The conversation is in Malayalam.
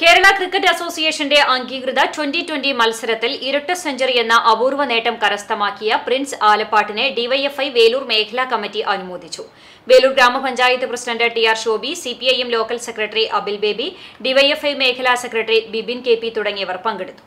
കേരള ക്രിക്കറ്റ് അസോസിയേഷന്റെ അംഗീകൃത ട്വന്റി ട്വന്റി മത്സരത്തിൽ ഇരട്ട സെഞ്ചുറി എന്ന അപൂർവ നേട്ടം കരസ്ഥമാക്കിയ പ്രിൻസ് ആലപ്പാട്ടിനെ ഡിവൈഎഫ്ഐ വേലൂർ മേഖലാ കമ്മിറ്റി അനുമോദിച്ചു. വേലൂർ ഗ്രാമപഞ്ചായത്ത് president T R Shobhi CPIM local secretary Abil Baby DYFI മേഖലാ സെക്രട്ടറി ബിബിൻ കെ പി തുടങ്ങിയവർ പങ്കെടുത്തു.